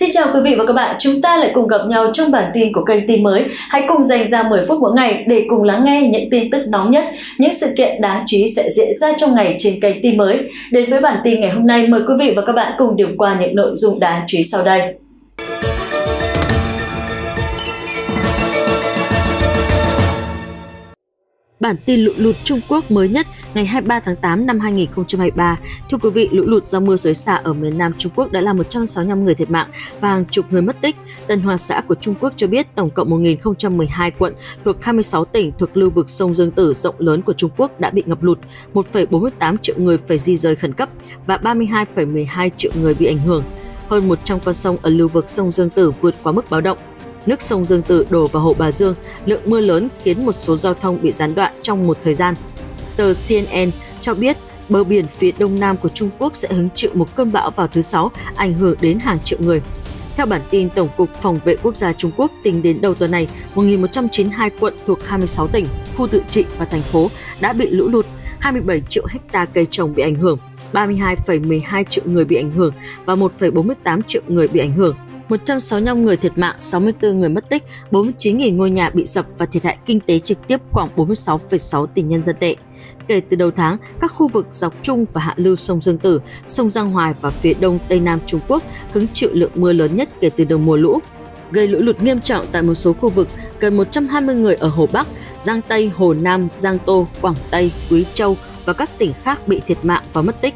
Xin chào quý vị và các bạn, chúng ta lại cùng gặp nhau trong bản tin của kênh tin mới. Hãy cùng dành ra 10 phút mỗi ngày để cùng lắng nghe những tin tức nóng nhất, những sự kiện đáng chú ý sẽ diễn ra trong ngày trên kênh tin mới. Đến với bản tin ngày hôm nay, mời quý vị và các bạn cùng điểm qua những nội dung đáng chú ý sau đây. Bản tin lũ lụt Trung Quốc mới nhất ngày 23 tháng 8 năm 2023. Thưa quý vị, lũ lụt do mưa xối xả ở miền Nam Trung Quốc đã làm 165 người thiệt mạng và hàng chục người mất tích. Tân Hoa xã của Trung Quốc cho biết tổng cộng 1.012 quận thuộc 26 tỉnh thuộc lưu vực sông Dương Tử rộng lớn của Trung Quốc đã bị ngập lụt, 1,48 triệu người phải di rời khẩn cấp và 32,12 triệu người bị ảnh hưởng. Hơn 100 con sông ở lưu vực sông Dương Tử vượt quá mức báo động nước sông Dương Tử đổ vào hồ Bà Dương, lượng mưa lớn khiến một số giao thông bị gián đoạn trong một thời gian. Tờ CNN cho biết bờ biển phía đông nam của Trung Quốc sẽ hứng chịu một cơn bão vào thứ Sáu, ảnh hưởng đến hàng triệu người. Theo bản tin Tổng cục Phòng vệ Quốc gia Trung Quốc, tính đến đầu tuần này, 1.192 quận thuộc 26 tỉnh, khu tự trị và thành phố đã bị lũ lụt, 27 triệu hecta cây trồng bị ảnh hưởng, 32,12 triệu người bị ảnh hưởng và 1,48 triệu người bị ảnh hưởng. 165 người thiệt mạng, 64 người mất tích, 49.000 ngôi nhà bị sập và thiệt hại kinh tế trực tiếp khoảng 46,6 tỷ nhân dân tệ. Kể từ đầu tháng, các khu vực dọc trung và hạ lưu sông Dương Tử, sông Giang Hoài và phía đông Tây Nam Trung Quốc hứng chịu lượng mưa lớn nhất kể từ đầu mùa lũ, gây lũ lụt nghiêm trọng tại một số khu vực, gần 120 người ở Hồ Bắc, Giang Tây, Hồ Nam, Giang Tô, Quảng Tây, Quý Châu và các tỉnh khác bị thiệt mạng và mất tích.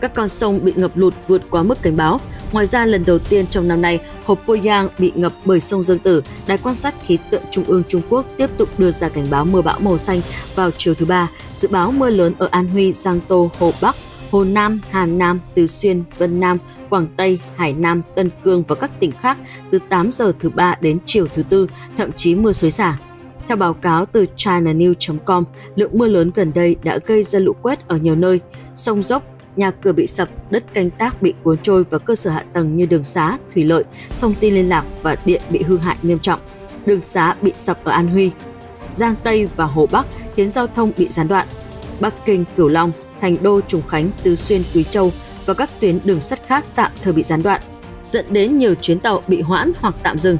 Các con sông bị ngập lụt vượt quá mức cảnh báo, Ngoài ra, lần đầu tiên trong năm nay, hồ Poyang bị ngập bởi sông Dương Tử, Đài quan sát khí tượng Trung ương Trung Quốc tiếp tục đưa ra cảnh báo mưa bão màu xanh vào chiều thứ ba, dự báo mưa lớn ở An Huy, Giang Tô, Hồ Bắc, Hồ Nam, Hà Nam, Từ Xuyên, Vân Nam, Quảng Tây, Hải Nam, Tân Cương và các tỉnh khác từ 8 giờ thứ ba đến chiều thứ tư, thậm chí mưa xối xả. Theo báo cáo từ chinanews.com, lượng mưa lớn gần đây đã gây ra lũ quét ở nhiều nơi, sông dốc, nhà cửa bị sập, đất canh tác bị cuốn trôi và cơ sở hạ tầng như đường xá, thủy lợi, thông tin liên lạc và điện bị hư hại nghiêm trọng. Đường xá bị sập ở An Huy, Giang Tây và Hồ Bắc khiến giao thông bị gián đoạn. Bắc Kinh, Cửu Long, Thành Đô, Trùng Khánh, Tứ Xuyên, Quý Châu và các tuyến đường sắt khác tạm thời bị gián đoạn, dẫn đến nhiều chuyến tàu bị hoãn hoặc tạm dừng.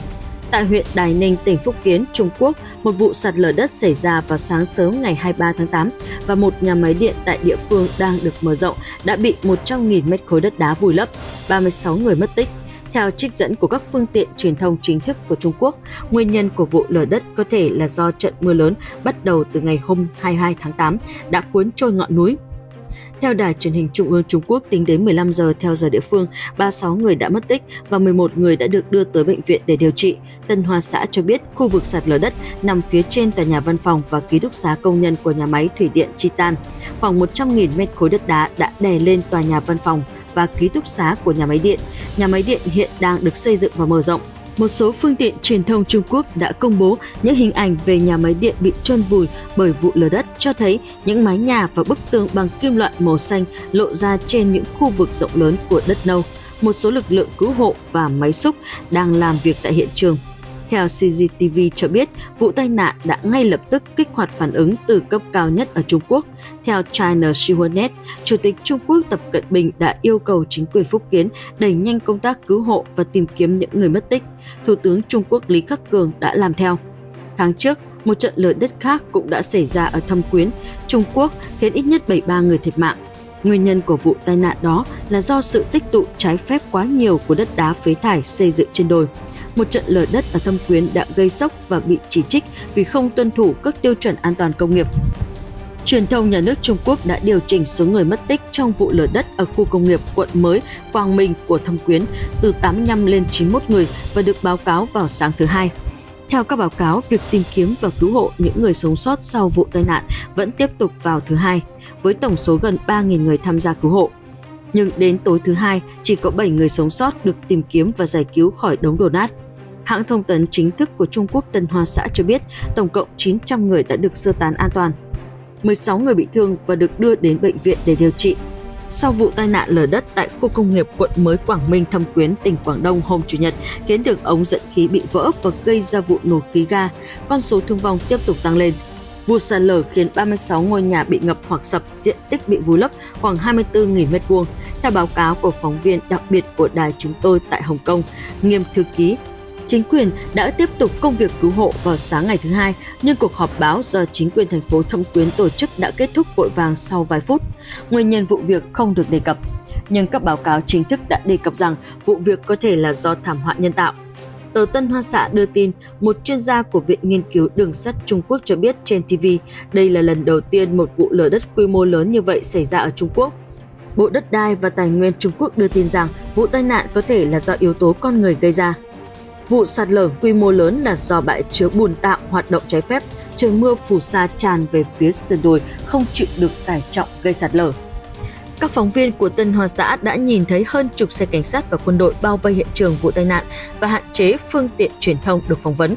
Tại huyện Đài Ninh, tỉnh Phúc Kiến, Trung Quốc, một vụ sạt lở đất xảy ra vào sáng sớm ngày 23 tháng 8 và một nhà máy điện tại địa phương đang được mở rộng đã bị 100.000 mét khối đất đá vùi lấp, 36 người mất tích. Theo trích dẫn của các phương tiện truyền thông chính thức của Trung Quốc, nguyên nhân của vụ lở đất có thể là do trận mưa lớn bắt đầu từ ngày hôm 22 tháng 8 đã cuốn trôi ngọn núi theo đài truyền hình Trung ương Trung Quốc, tính đến 15 giờ theo giờ địa phương, 36 người đã mất tích và 11 người đã được đưa tới bệnh viện để điều trị. Tân Hoa xã cho biết khu vực sạt lở đất nằm phía trên tòa nhà văn phòng và ký túc xá công nhân của nhà máy thủy điện Chitan. Khoảng 100.000 mét khối đất đá đã đè lên tòa nhà văn phòng và ký túc xá của nhà máy điện. Nhà máy điện hiện đang được xây dựng và mở rộng một số phương tiện truyền thông Trung Quốc đã công bố những hình ảnh về nhà máy điện bị chôn vùi bởi vụ lở đất, cho thấy những mái nhà và bức tường bằng kim loại màu xanh lộ ra trên những khu vực rộng lớn của đất nâu. Một số lực lượng cứu hộ và máy xúc đang làm việc tại hiện trường. Theo CCTV cho biết, vụ tai nạn đã ngay lập tức kích hoạt phản ứng từ cấp cao nhất ở Trung Quốc. Theo China Xinhua Chủ tịch Trung Quốc Tập Cận Bình đã yêu cầu chính quyền Phúc Kiến đẩy nhanh công tác cứu hộ và tìm kiếm những người mất tích. Thủ tướng Trung Quốc Lý Khắc Cường đã làm theo. Tháng trước, một trận lở đất khác cũng đã xảy ra ở Thâm Quyến, Trung Quốc khiến ít nhất 73 người thiệt mạng. Nguyên nhân của vụ tai nạn đó là do sự tích tụ trái phép quá nhiều của đất đá phế thải xây dựng trên đồi một trận lở đất ở Thâm Quyến đã gây sốc và bị chỉ trích vì không tuân thủ các tiêu chuẩn an toàn công nghiệp. Truyền thông nhà nước Trung Quốc đã điều chỉnh số người mất tích trong vụ lở đất ở khu công nghiệp quận mới Quang Minh của Thâm Quyến từ 85 lên 91 người và được báo cáo vào sáng thứ Hai. Theo các báo cáo, việc tìm kiếm và cứu hộ những người sống sót sau vụ tai nạn vẫn tiếp tục vào thứ Hai, với tổng số gần 3.000 người tham gia cứu hộ nhưng đến tối thứ hai chỉ có 7 người sống sót được tìm kiếm và giải cứu khỏi đống đổ nát. Hãng thông tấn chính thức của Trung Quốc Tân Hoa xã cho biết tổng cộng 900 người đã được sơ tán an toàn. 16 người bị thương và được đưa đến bệnh viện để điều trị. Sau vụ tai nạn lở đất tại khu công nghiệp quận mới Quảng Minh Thâm Quyến, tỉnh Quảng Đông hôm Chủ nhật khiến đường ống dẫn khí bị vỡ và gây ra vụ nổ khí ga, con số thương vong tiếp tục tăng lên. Vụ sạt lở khiến 36 ngôi nhà bị ngập hoặc sập, diện tích bị vùi lấp khoảng 24.000 m2. Theo báo cáo của phóng viên đặc biệt của đài chúng tôi tại Hồng Kông, Nghiêm Thư Ký, chính quyền đã tiếp tục công việc cứu hộ vào sáng ngày thứ hai, nhưng cuộc họp báo do chính quyền thành phố Thâm Quyến tổ chức đã kết thúc vội vàng sau vài phút. Nguyên nhân vụ việc không được đề cập, nhưng các báo cáo chính thức đã đề cập rằng vụ việc có thể là do thảm họa nhân tạo. Tờ Tân Hoa Xã đưa tin, một chuyên gia của Viện Nghiên cứu Đường sắt Trung Quốc cho biết trên TV đây là lần đầu tiên một vụ lở đất quy mô lớn như vậy xảy ra ở Trung Quốc. Bộ Đất đai và Tài nguyên Trung Quốc đưa tin rằng vụ tai nạn có thể là do yếu tố con người gây ra. Vụ sạt lở quy mô lớn là do bãi chứa bùn tạm hoạt động trái phép, trời mưa phù sa tràn về phía sườn đồi không chịu được tải trọng gây sạt lở. Các phóng viên của Tân Hoa Xã đã nhìn thấy hơn chục xe cảnh sát và quân đội bao vây hiện trường vụ tai nạn và hạn chế phương tiện truyền thông được phỏng vấn.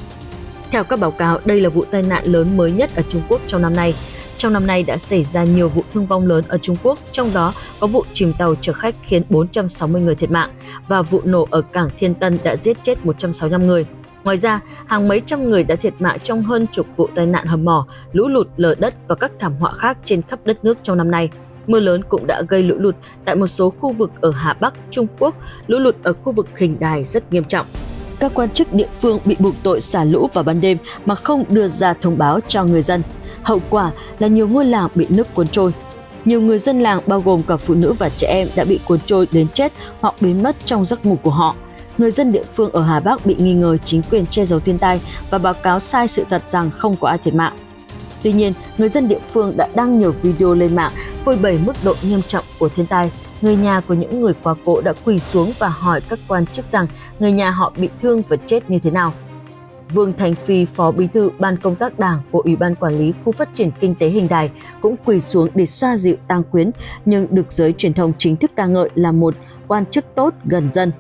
Theo các báo cáo, đây là vụ tai nạn lớn mới nhất ở Trung Quốc trong năm nay. Trong năm nay đã xảy ra nhiều vụ thương vong lớn ở Trung Quốc, trong đó có vụ chìm tàu chở khách khiến 460 người thiệt mạng và vụ nổ ở cảng Thiên Tân đã giết chết 165 người. Ngoài ra, hàng mấy trăm người đã thiệt mạng trong hơn chục vụ tai nạn hầm mỏ, lũ lụt, lở đất và các thảm họa khác trên khắp đất nước trong năm nay. Mưa lớn cũng đã gây lũ lụt tại một số khu vực ở Hà Bắc, Trung Quốc, lũ lụt ở khu vực Hình Đài rất nghiêm trọng. Các quan chức địa phương bị buộc tội xả lũ vào ban đêm mà không đưa ra thông báo cho người dân. Hậu quả là nhiều ngôi làng bị nước cuốn trôi. Nhiều người dân làng bao gồm cả phụ nữ và trẻ em đã bị cuốn trôi đến chết hoặc biến mất trong giấc ngủ của họ. Người dân địa phương ở Hà Bắc bị nghi ngờ chính quyền che giấu thiên tai và báo cáo sai sự thật rằng không có ai thiệt mạng. Tuy nhiên, người dân địa phương đã đăng nhiều video lên mạng phơi bày mức độ nghiêm trọng của thiên tai. Người nhà của những người quá cố đã quỳ xuống và hỏi các quan chức rằng người nhà họ bị thương và chết như thế nào. Vương Thành Phi, Phó Bí thư Ban công tác Đảng của Ủy ban Quản lý Khu phát triển Kinh tế Hình Đài cũng quỳ xuống để xoa dịu tang quyến, nhưng được giới truyền thông chính thức ca ngợi là một quan chức tốt gần dân.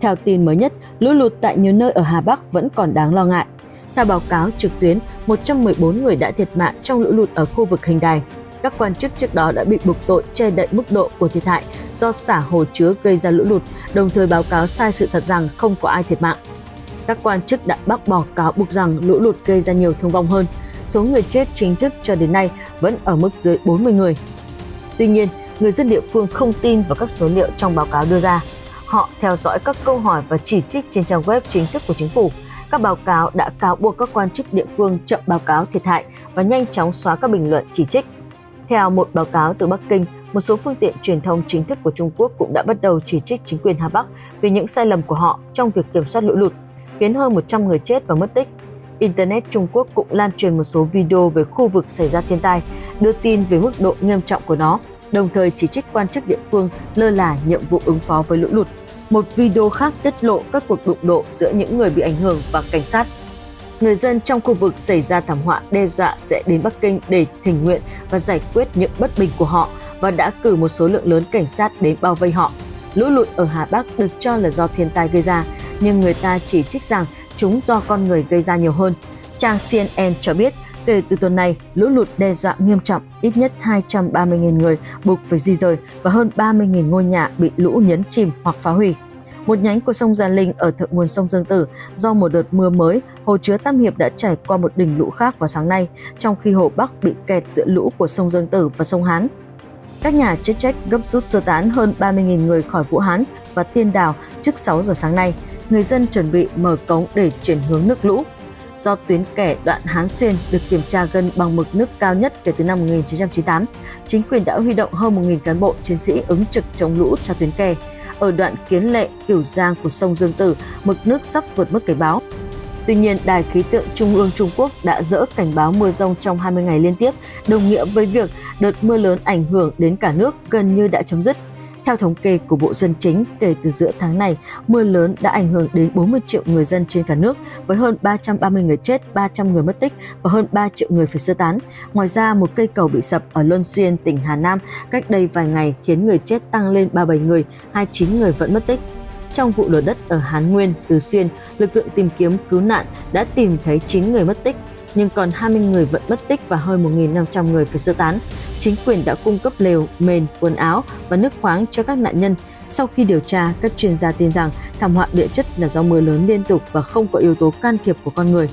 Theo tin mới nhất, lũ lụt tại nhiều nơi ở Hà Bắc vẫn còn đáng lo ngại. Theo báo cáo trực tuyến, 114 người đã thiệt mạng trong lũ lụt ở khu vực Hình Đài. Các quan chức trước đó đã bị buộc tội che đậy mức độ của thiệt hại do xả hồ chứa gây ra lũ lụt, đồng thời báo cáo sai sự thật rằng không có ai thiệt mạng. Các quan chức đã bác bỏ cáo buộc rằng lũ lụt gây ra nhiều thương vong hơn. Số người chết chính thức cho đến nay vẫn ở mức dưới 40 người. Tuy nhiên, người dân địa phương không tin vào các số liệu trong báo cáo đưa ra. Họ theo dõi các câu hỏi và chỉ trích trên trang web chính thức của chính phủ. Các báo cáo đã cáo buộc các quan chức địa phương chậm báo cáo thiệt hại và nhanh chóng xóa các bình luận chỉ trích. Theo một báo cáo từ Bắc Kinh, một số phương tiện truyền thông chính thức của Trung Quốc cũng đã bắt đầu chỉ trích chính quyền Hà Bắc vì những sai lầm của họ trong việc kiểm soát lũ lụt, khiến hơn 100 người chết và mất tích. Internet Trung Quốc cũng lan truyền một số video về khu vực xảy ra thiên tai, đưa tin về mức độ nghiêm trọng của nó, đồng thời chỉ trích quan chức địa phương lơ là nhiệm vụ ứng phó với lũ lụt. Một video khác tiết lộ các cuộc đụng độ giữa những người bị ảnh hưởng và cảnh sát người dân trong khu vực xảy ra thảm họa đe dọa sẽ đến Bắc Kinh để thỉnh nguyện và giải quyết những bất bình của họ và đã cử một số lượng lớn cảnh sát đến bao vây họ. Lũ lụt ở Hà Bắc được cho là do thiên tai gây ra, nhưng người ta chỉ trích rằng chúng do con người gây ra nhiều hơn. Trang CNN cho biết, kể từ tuần này, lũ lụt đe dọa nghiêm trọng, ít nhất 230.000 người buộc phải di rời và hơn 30.000 ngôi nhà bị lũ nhấn chìm hoặc phá hủy một nhánh của sông Gia Linh ở thượng nguồn sông Dương Tử do một đợt mưa mới, hồ chứa Tam Hiệp đã trải qua một đỉnh lũ khác vào sáng nay, trong khi hồ Bắc bị kẹt giữa lũ của sông Dương Tử và sông Hán. Các nhà chức trách gấp rút sơ tán hơn 30.000 người khỏi Vũ Hán và Tiên Đào trước 6 giờ sáng nay. Người dân chuẩn bị mở cống để chuyển hướng nước lũ. Do tuyến kẻ đoạn Hán Xuyên được kiểm tra gần bằng mực nước cao nhất kể từ năm 1998, chính quyền đã huy động hơn 1.000 cán bộ chiến sĩ ứng trực chống lũ cho tuyến kè ở đoạn Kiến Lệ, Kiểu Giang của sông Dương Tử, mực nước sắp vượt mức cảnh báo. Tuy nhiên, Đài khí tượng Trung ương Trung Quốc đã dỡ cảnh báo mưa rông trong 20 ngày liên tiếp, đồng nghĩa với việc đợt mưa lớn ảnh hưởng đến cả nước gần như đã chấm dứt. Theo thống kê của Bộ Dân Chính, kể từ giữa tháng này, mưa lớn đã ảnh hưởng đến 40 triệu người dân trên cả nước, với hơn 330 người chết, 300 người mất tích và hơn 3 triệu người phải sơ tán. Ngoài ra, một cây cầu bị sập ở Luân Xuyên, tỉnh Hà Nam cách đây vài ngày khiến người chết tăng lên 37 người, 29 người vẫn mất tích. Trong vụ lở đất ở Hán Nguyên, Từ Xuyên, lực lượng tìm kiếm cứu nạn đã tìm thấy 9 người mất tích, nhưng còn 20 người vẫn mất tích và hơn 1.500 người phải sơ tán chính quyền đã cung cấp lều, mền, quần áo và nước khoáng cho các nạn nhân. Sau khi điều tra, các chuyên gia tin rằng thảm họa địa chất là do mưa lớn liên tục và không có yếu tố can thiệp của con người.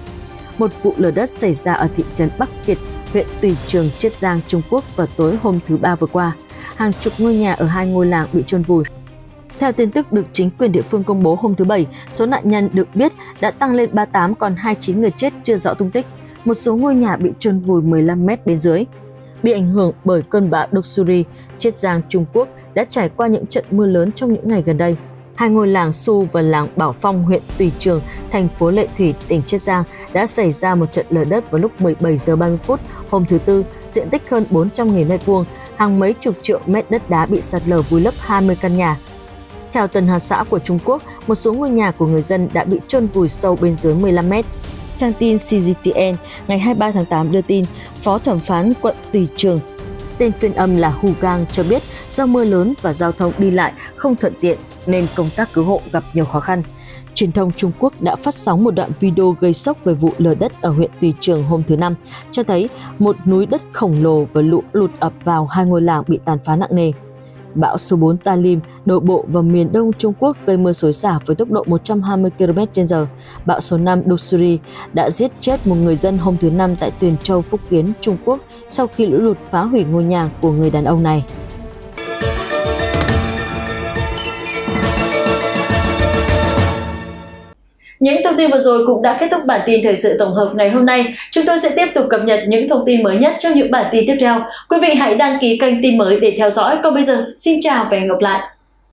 Một vụ lở đất xảy ra ở thị trấn Bắc Kiệt, huyện Tùy Trường, Chiết Giang, Trung Quốc vào tối hôm thứ Ba vừa qua. Hàng chục ngôi nhà ở hai ngôi làng bị trôn vùi. Theo tin tức được chính quyền địa phương công bố hôm thứ Bảy, số nạn nhân được biết đã tăng lên 38 còn 29 người chết chưa rõ tung tích. Một số ngôi nhà bị trôn vùi 15 mét bên dưới. Bị ảnh hưởng bởi cơn bão Doksuri, Chiết Giang, Trung Quốc đã trải qua những trận mưa lớn trong những ngày gần đây. Hai ngôi làng Su và làng Bảo Phong, huyện Tùy Trường, thành phố Lệ Thủy, tỉnh Chiết Giang đã xảy ra một trận lở đất vào lúc 17 giờ 30 phút hôm thứ Tư, diện tích hơn 400.000 m2, hàng mấy chục triệu mét đất đá bị sạt lở vùi lấp 20 căn nhà. Theo Tân Hoa xã của Trung Quốc, một số ngôi nhà của người dân đã bị chôn vùi sâu bên dưới 15 mét. Trang tin CGTN ngày 23 tháng 8 đưa tin, Phó thẩm phán quận Tùy Trường tên phiên âm là Hu Gang cho biết do mưa lớn và giao thông đi lại không thuận tiện nên công tác cứu hộ gặp nhiều khó khăn. Truyền thông Trung Quốc đã phát sóng một đoạn video gây sốc về vụ lở đất ở huyện Tùy Trường hôm thứ Năm, cho thấy một núi đất khổng lồ và lũ lụt ập vào hai ngôi làng bị tàn phá nặng nề. Bão số 4 Talim đổ bộ vào miền đông Trung Quốc gây mưa xối xả với tốc độ 120 km/h. Bão số 5 Dusuri đã giết chết một người dân hôm thứ Năm tại Tuyền Châu, Phúc Kiến, Trung Quốc sau khi lũ lụt phá hủy ngôi nhà của người đàn ông này. Những thông tin vừa rồi cũng đã kết thúc bản tin thời sự tổng hợp ngày hôm nay. Chúng tôi sẽ tiếp tục cập nhật những thông tin mới nhất trong những bản tin tiếp theo. Quý vị hãy đăng ký kênh tin mới để theo dõi. Còn bây giờ, xin chào và hẹn gặp lại.